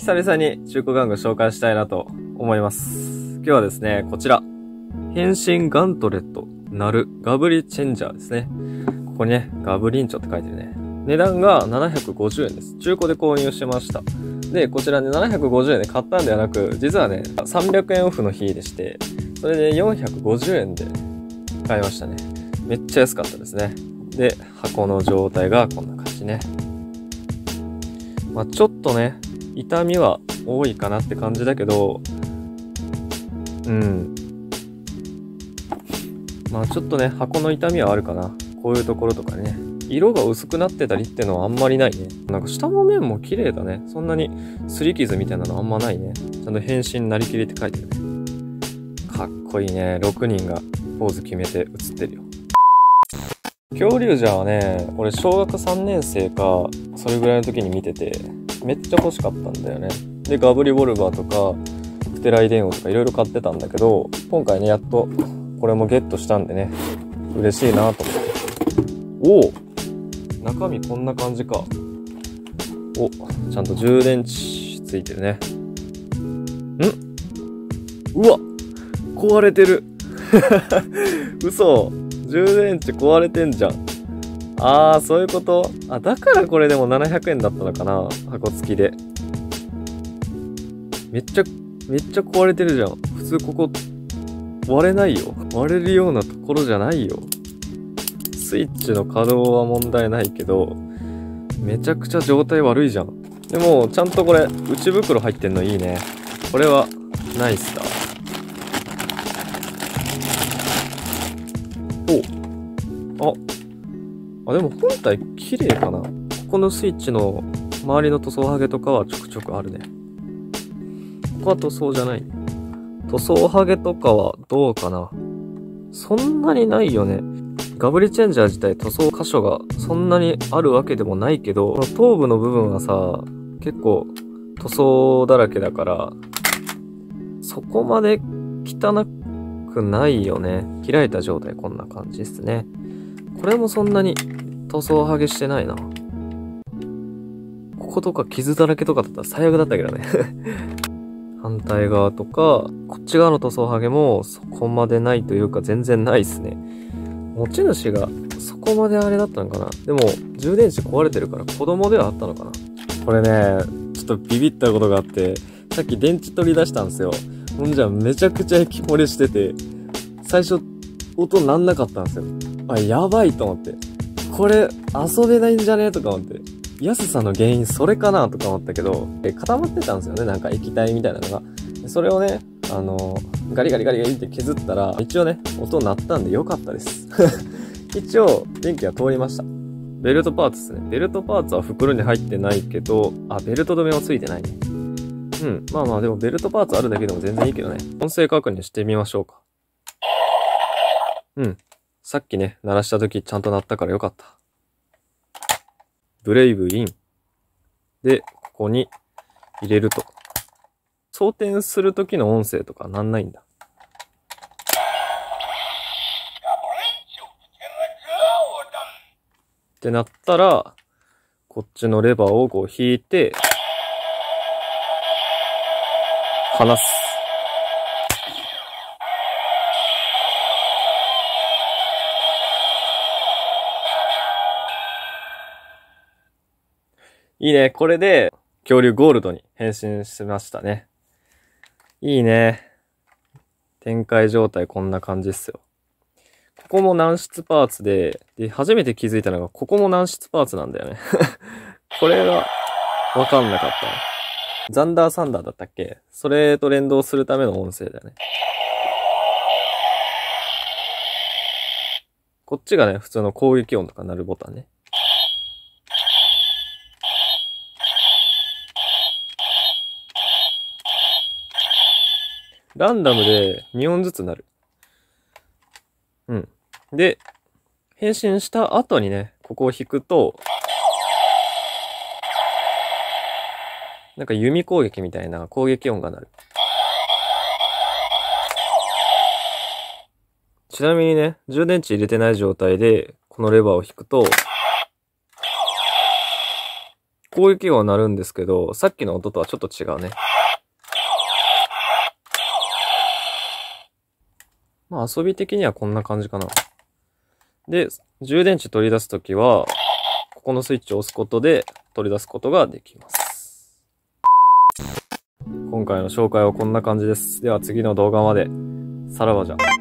久々に中古玩具紹介したいなと思います。今日はですね、こちら。変身ガントレット、なる、ガブリチェンジャーですね。ここにね、ガブリンチョって書いてるね。値段が750円です。中古で購入しました。で、こちらね、750円で買ったんではなく、実はね、300円オフの日でして、それで450円で買いましたね。めっちゃ安かったですね。で、箱の状態がこんな感じね。まあちょっとね、痛みは多いかなって感じだけど、うん。まあちょっとね、箱の痛みはあるかな。こういうところとかね。色が薄くなってたりってのはあんまりないね。なんか下の面も綺麗だね。そんなに擦り傷みたいなのあんまないね。ちゃんと変身なりきりって書いてるね。かっこいいね。6人がポーズ決めて写ってるよ。恐竜じゃはね、俺小学3年生か、それぐらいの時に見てて、めっちゃ欲しかったんだよね。で、ガブリボルバーとか、プテライ電王とかいろいろ買ってたんだけど、今回ね、やっとこれもゲットしたんでね、嬉しいなと思って。おお中身こんな感じか。お、ちゃんと充電池ついてるね。ん？うわ壊れてる 嘘充電池壊れてんじゃん。あー、そういうこと？あ、だからこれでも700円だったのかな箱付きで。めっちゃ、めっちゃ壊れてるじゃん。普通ここ、割れないよ。割れるようなところじゃないよ。スイッチの稼働は問題ないけど、めちゃくちゃ状態悪いじゃん。でも、ちゃんとこれ、内袋入ってんのいいね。これは、ナイスだ。おあ、あ、でも本体綺麗かな。ここのスイッチの周りの塗装ハゲとかはちょくちょくあるね。ここは塗装じゃない。塗装ハゲとかはどうかな。そんなにないよね。ガブリチェンジャー自体塗装箇所がそんなにあるわけでもないけど、この頭部の部分はさ、結構塗装だらけだから、そこまで汚くないよね。開いた状態こんな感じですね。これもそんなに塗装剥げしてないな。こことか傷だらけとかだったら最悪だったけどね。反対側とか、こっち側の塗装剥げもそこまでないというか全然ないっすね。持ち主がそこまであれだったのかなでも、充電池壊れてるから子供ではあったのかなこれね、ちょっとビビったことがあって、さっき電池取り出したんですよ。ほんじゃめちゃくちゃ液漏れしてて、最初音なんなかったんですよ。あ、やばいと思って。これ遊べないんじゃね？とか思って。安さの原因それかな？とか思ったけど、え固まってたんですよね？なんか液体みたいなのが。それをね、あのガリガリガリガリって削ったら、一応ね、音鳴ったんでよかったです。一応、電気は通りました。ベルトパーツですね。ベルトパーツは袋に入ってないけど、あ、ベルト止めはついてないね。うん。まあまあ、でもベルトパーツあるだけでも全然いいけどね。音声確認してみましょうか。うん。さっきね、鳴らした時ちゃんと鳴ったからよかった。ブレイブイン。で、ここに入れると。装填する時の音声とかなんないんだ。ってなったら、こっちのレバーをこう引いて、離す。いいね。これで、恐竜ゴールドに変身しましたね。いいね。展開状態こんな感じっすよ。ここも軟質パーツで、で、初めて気づいたのが、ここも軟質パーツなんだよね。これが、わかんなかった。ザンダーサンダーだったっけ？それと連動するための音声だよね。こっちがね、普通の攻撃音とか鳴るボタンね。ランダムで2音ずつ鳴る。うん。で、変身した後にね、ここを引くと、なんか弓攻撃みたいな攻撃音が鳴る。ちなみにね、充電池入れてない状態で、このレバーを引くと、攻撃音は鳴るんですけど、さっきの音とはちょっと違うね。まあ遊び的にはこんな感じかな。で、充電池取り出すときは、ここのスイッチを押すことで取り出すことができます。今回の紹介はこんな感じです。では次の動画まで。さらばじゃ。